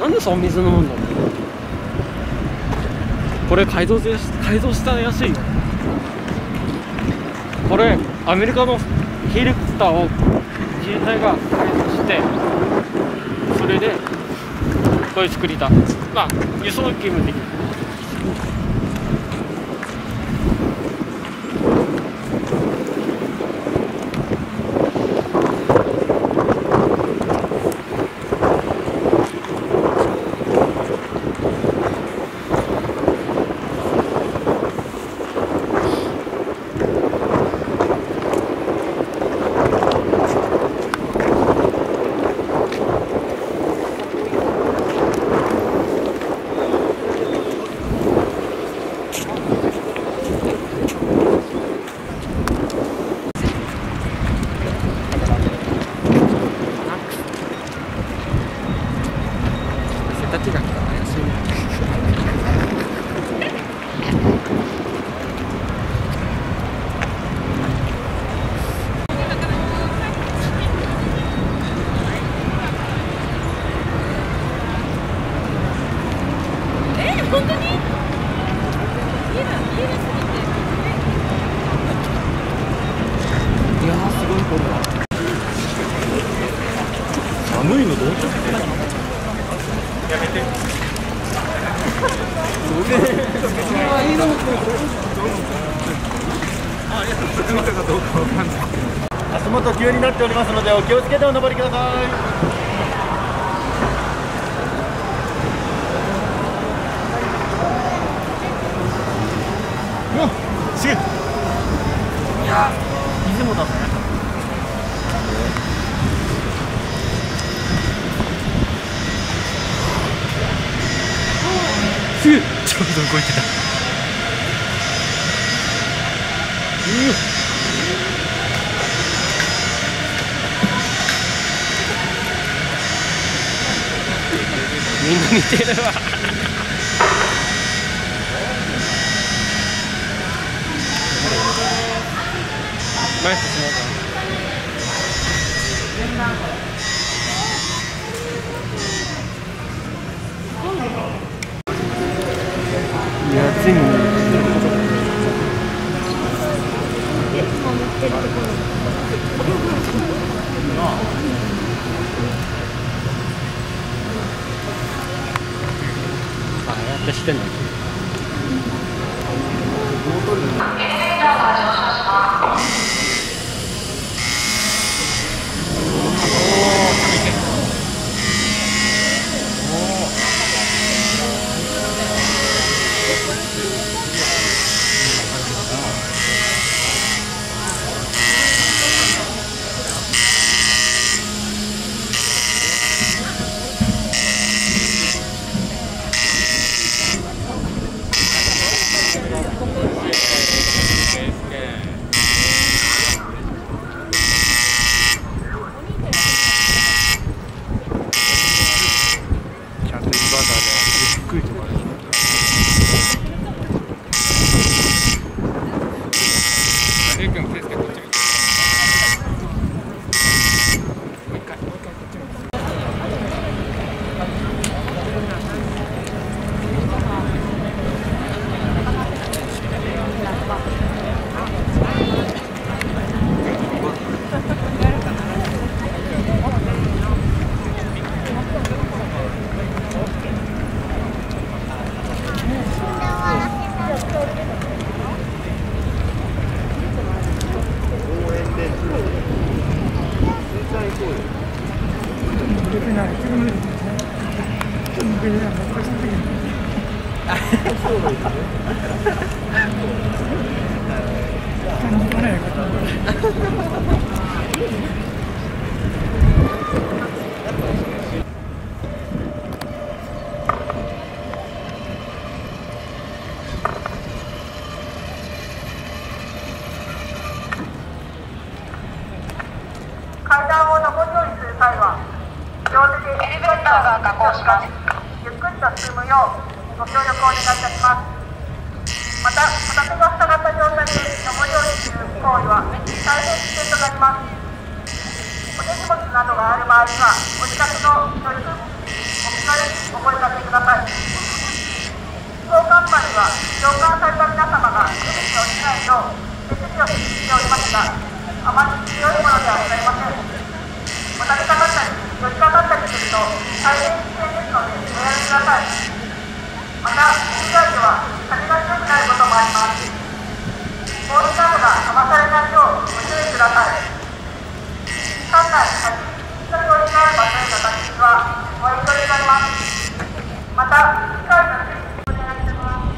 なんでそう水飲むんだろう。これ改造し改造したら安いよ。これアメリカのヘリコプターを自衛隊が改造してそれでこれ作りたまあ輸送機もできる。背丈が怪しいねえ本当にいいないいですね。いやーすごいこれは。寒いのどうしよやめて。足元急になっておりますのでお気をつけてお登りください。うわすげえ水も出すすげえちょうど動いてた。みんな見てるわ。ナイス。スモー singing. Ha ha ha ha! となります荷物などがある場合にはお近くの取り組みお気軽にお声掛けください当カンパには召喚された皆様が海に降りないよう設備を設置しておりますがあまり強いものではございませんお食べかかった。り寄りかかったりすると大変危険ですのでおやめくださいまた屋外では風が強くなることもあります帽子などが飛ばされないようご注意ください館内先一人降りがある場所への立ち入りはお遠慮願いますまた機械の設置お願いします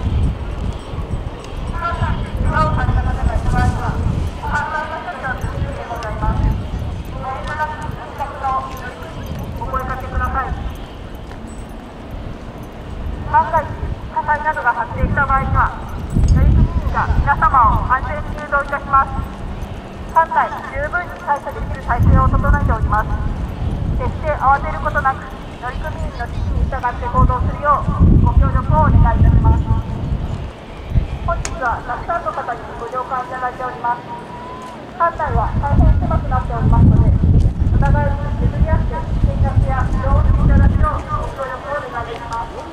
館内に岩を感じた方がいた場合には簡単な処置をするべきでございますお遠慮なくお近くの取り組みにお声掛けください万が一火災などが発生した場合には乗組員が皆様を安全に誘導いたします館内十分に対処できる体制を整えております決して慌てることなく乗組員の指示に従って行動するようご協力をお願いいたします本日はたくさんの方にご乗艦いただいております館内は大変狭くなっておりますのでお互いに譲り合って見学や移動していただくようご協力をお願いいたします。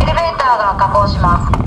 エレベーターが下降します。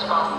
responsible.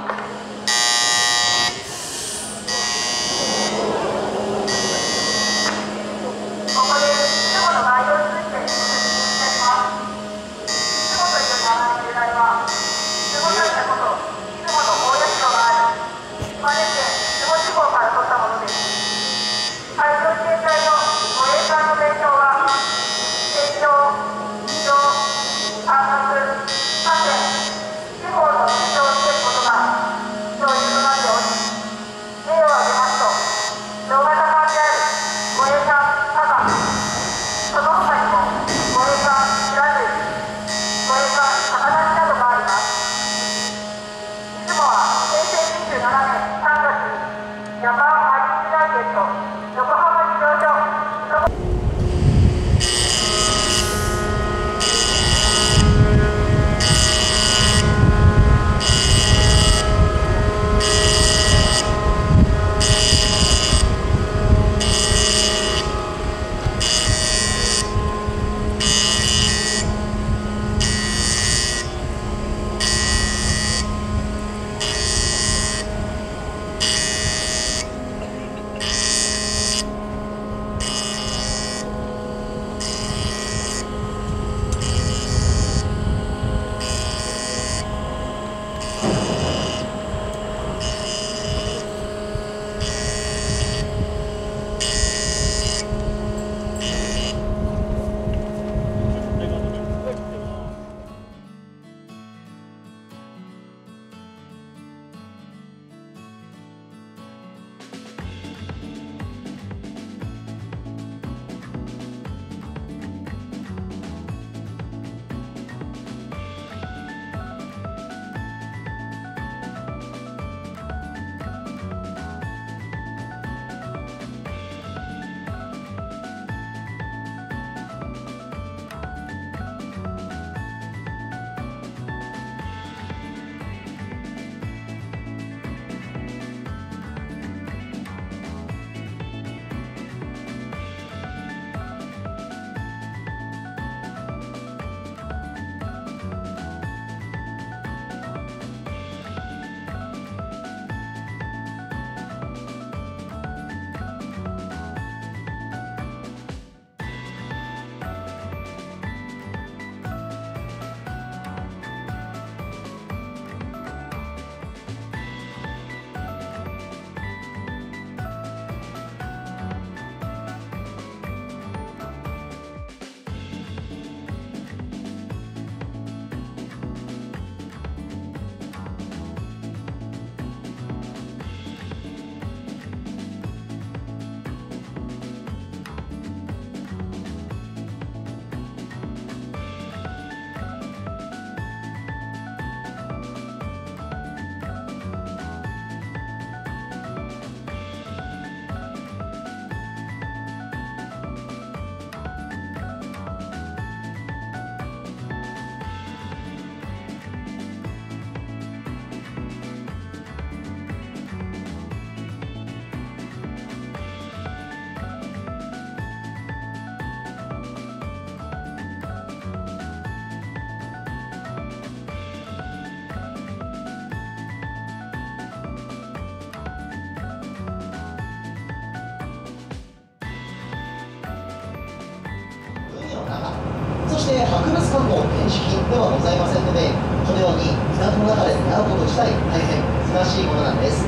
観光の演出品ではございませんのでこのように港の中で出会うこと自体大変珍しいものなんです。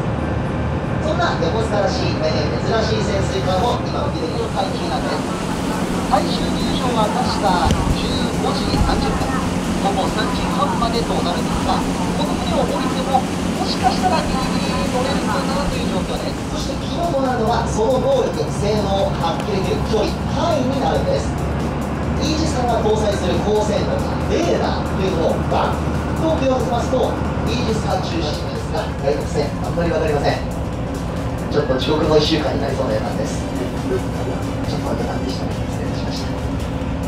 そんな横須賀らしい大変珍しい潜水艦を今受け入れる解禁なんです。最終入場は確か15時30分午後3時半までとなるんですがこの船を降りてももしかしたらギリギリ乗れるかなという状況で。すそして肝となるのはその能力性能を発揮できる距離範囲になるんです。イージス艦が搭載する高性能なレーダーというのをバンと受け合わせますとイージス艦中心ですが外国船あんまり分かりません。ちょっと地獄の1週間になりそうな予感です。ちょっと開けたんでしたね失礼いたしました。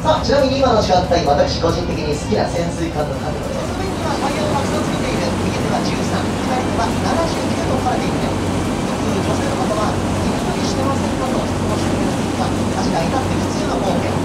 さあちなみに今の時間帯私個人的に好きな潜水艦の角度です。上にはタイヤをたくさんつけている右手は13左手は79と書かれているよく女性の方は居眠りしてませんかと質問してくれるんですが確かに至って